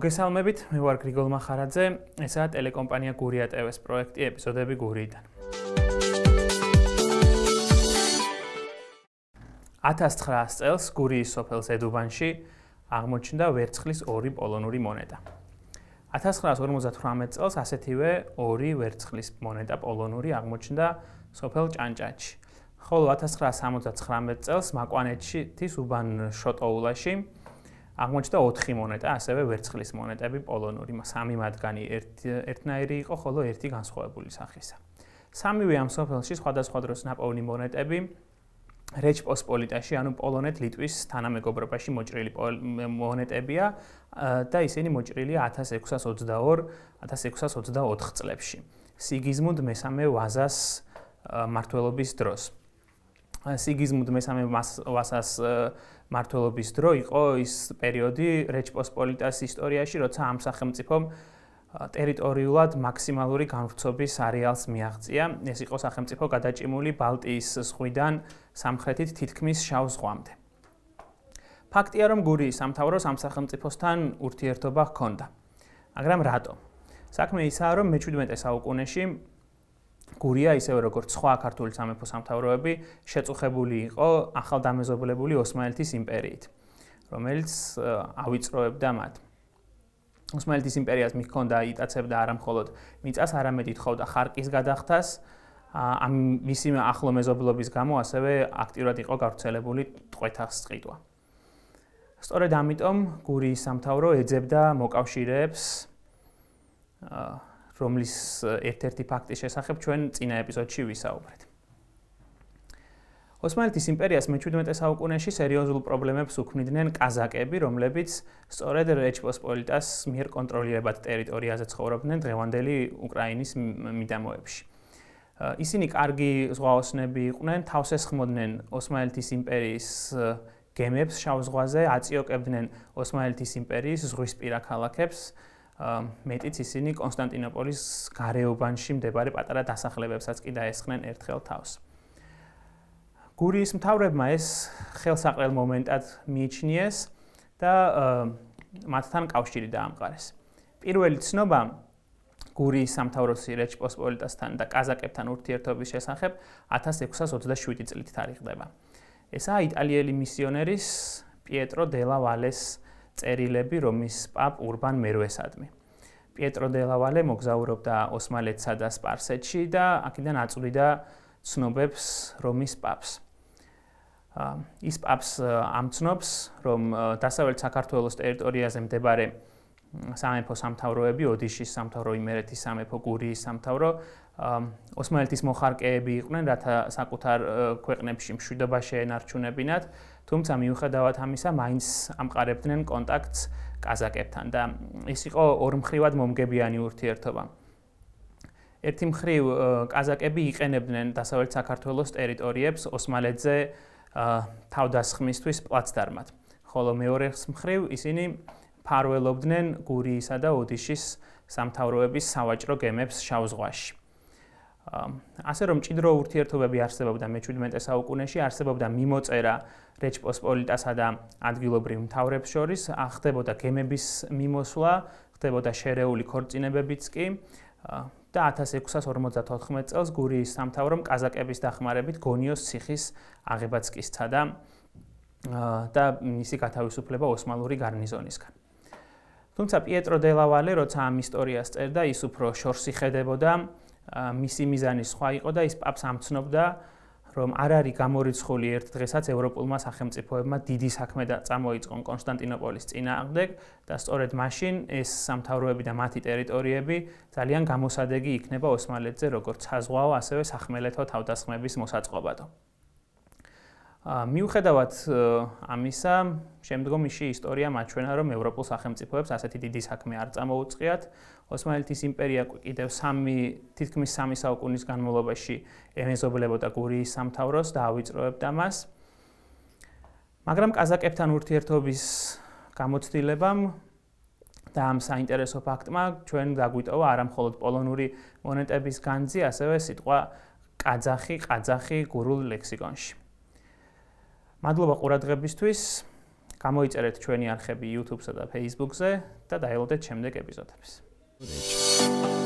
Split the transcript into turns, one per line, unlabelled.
მოგესალმებით, მე ვარ გრიგოლ მახარაძე. ესაა ტელეკომპანია გურია TV-ს პროექტი ეპიზოდები გურიიდან. 1900 წელს გურიის სოფელ ზედუბანში აღმოჩნდა ვერცხლის ორი პოლონური მონეტა. 1958 წელს ასეთივე ორი ვერცხლის მონეტა პოლონური აღმოჩნდა სოფელ ჭანჭაჩში. ხოლო 1979 წელს მაკვანეთში თის უბან შოტოულაში აღმოჩნდა 4 მონეტა, ასევე ვერცხლის მონეტები პოლონური, სამი მათგანი ერთნაირი იყო, ხოლო ერთი განსხვავებული სახისა. სამივე ამ სოფელში სხვადასხვა დროს ნაპოვნი მონეტები რეჩპოსპოლიტაში, ანუ პოლონეთ-ლიტვის თანამეგობრობაში მოჭრილი მონეტებია და ისინი მოჭრილია 1622-1624 წლებში. სიგიზმუნდ მესამე ვაზას მართლობის დროს. სიგიზმუნდ მესამე ვაზას მართლობის დრო იყო ის პერიოდი რეჩპოსპოლიტას ისტორიაში, როცა ამ სახელმწიფომ ტერიტორიულად მაქსიმალური განვრცობის არეალს მიაღწია. ეს იყო სახელმწიფო გადაჭიმული ბალტიის ზღვიდან სამხრეთით თითქმის შავ ზღვამდე. ფაქტია, რომ გურიის სამთავროს ამ სახელმწიფოსთან ურთიერთობა ჰქონდა. მაგრამ რატო? საქმე ისაა, რომ მე-17 საუკუნეში გურია ისევე როგორც სხვა ქართული სამეფო სამთავროები შეწუხებული იყო ახალდამეზობლებული ოსმალეთის იმპერიით, რომელიც ავიწროებდა მათ. ოსმალეთის იმპერიას მიჰქონდა იტაცებდა არამხოლოდ მიწას, არამედ ითხოვდა ხარკის გადახდას. ამ მისი ახლო მეზობლობის გამო ასევე აქტიურად იყო გავრცელებული ტყვეთას წყიდვა. სწორედ ამიტომ გურიის სამთავრო ეძებდა მოკავშირეებს რომლის ერთ-ერთი ფაქტის შესახებ ჩვენ წინა ეპიზოდში ვისაუბრეთ. ოსმალეთის იმპერიას მე-17 საუკუნეში სერიოზულ პრობლემებს უქმნიდნენ კაზაკები, რომლებიც სწორედ რეჩპოსპოლიტას მიერ კონტროლირებად ტერიტორიაზე ცხოვრობდნენ დღევანდელი უკრაინის მიდამოებში. ისინი კარგი ზღვაოსნები იყვნენ, თავს ესხმოდნენ ოსმალეთის იმპერიის გემებს შავ ზღვაზე, აწიოკებდნენ ოსმალეთის იმპერიის ზღვისპირა ქალაქებს. მეტიც ისინი კონსტანტინოპოლის გარეუბანში მდებარე პატარა დასახლებებსაც კი დაესხნენ ერთხელ თავს. გურიის მთავრებმა ეს ხელსაყრელ მომენტად მიიჩნიეს და მათთან კავშირი დაამყარეს. პირველი ცნობა გურიის სამთავროს რეჩპოსპოლიტასთან და კაზაკებთან ურთიერთობის შესახებ 1627 წლით თარიღდება. ესაა იტალიელი მისიონერის პიეტრო დელა ვალეს წერილები რომის პაპ ურბან მერვესადმი. პიეტრო დე ლავალე მოგზაურობდა ოსმალეთსა და სპარსეთში და აქედან აწვდიდა ცნობებს რომის პაპს. ის პაპს ამცნობს, რომ დასავლეთ საქართველოს ტერიტორიაზე მდებარე სამეფო სამთავროები, ოდიშის სამთავრო, იმერეთის სამეფო, გურიის სამთავრო, ოსმალეთის მოხარკეები იყვნენ, რათა საკუთარ ქვეყნებში მშვიდობა შეენარჩუნებინათ, თუმცა მიუხედავად ამისა, მაინც ამყარებდნენ კონტაქტს კაზაკებთან და ის იყო ორმხრივად მომგებიანი ურთიერთობა. ერთი მხრივ კაზაკები იყენებდნენ დასავლეთ საქართველოს ტერიტორიებს ოსმალეთზე თავდასხმისთვის პლაცდარმად, ხოლო მეორე მხრივ ისინი ფარველობდნენ გურიისა და ოდიშის სამთავროების სავაჭრო გემებს შავ ზღვაში. ასე რომ ჭიდრო ურთიერთობები არსებობდა მე-17 საუკუნეში, არსებობდა მიმოწერა რეჩპოსპოლიტასა და ადგილობრივ მთავრებს შორის, ახდებოდა გემების მიმოსვლა, ხდებოდა შერეული ქორწინებებიც კი და 1654 წელს გურიის სამთავრომ კაზაკების დახმარებით გონიოს ციხის აღებაც კი სცადა და მისი გათავისუფლება ოსმალური გარნიზონისგან. თუმცა პიეტრო დე ლავალე როცა ამ ისტორიას წერდა, ის უფრო შორსი ხედებოდა, მისი მიზანი სხვა იყო და ის პაპს ამცნობდა, რომ არ არის გამორიცხული ერთ დღესაც ევროპულმა სახელმწიფოებმა დიდი საქმე და წამოიწყონ კონსტანტინოპოლის წინააღმდეგ და სწორედ მაშინ ეს სამთავროები და მათი ტერიტორიები ძალიან გამოსადეგი იქნება ოსმალეთზე როგორც საზღვაო, ასევე სახმელეთო თავდასხმების მოსაწყობად. მიუხედავად ამისა, შემდგომში ისტორია მაჩვენა, რომ ევროპულ სახელმწიფოებს ასეთი დიდი საქმე არ წამოუწყიათ. ოსმალეთის იმპერია კიდევ 3 თითქმის 3 საუკუნის განმავლობაში ემეზობლებოდა გურიის სამთავროს და ავიწროებდა მას. მაგრამ კაზაკებთან ურთიერთობის გამოცდილებამ და ამ საინტერესო ფაქტმა ჩვენ დაგვიტოვა არამხოლოდ პოლონური მონეტების განძი, ასევე სიტყვა ყაძახი, ყაძახი გურულ ლექსიკონში. მადლობა ყურადღებისთვის. გამოიწერეთ ჩვენი არხები YouTube-სა და Facebook-ზე და დაელოდეთ შემდეგ ეპიზოდებს. Thank you.